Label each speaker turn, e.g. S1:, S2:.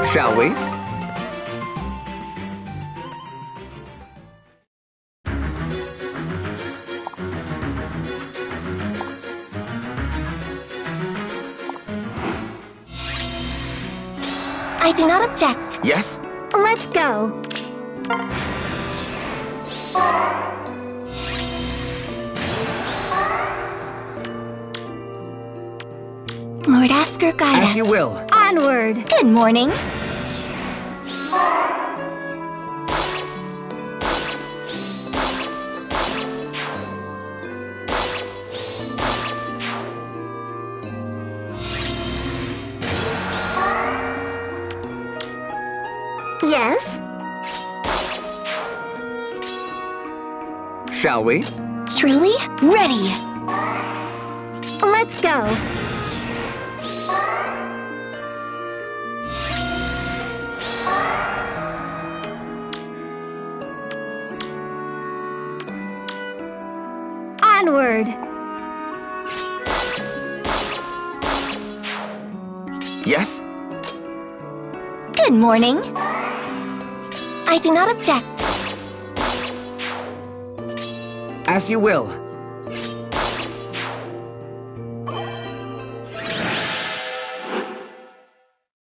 S1: Shall we?
S2: I do not object.
S1: Yes?
S2: Let's go. Lord Askr, guide
S1: As
S2: us.
S1: you will.
S2: Onward. Good morning. Yes?
S1: Shall we?
S2: Truly? Ready. Let's go. Onward.
S1: Yes?
S2: Good morning. I do not object.
S1: As you will.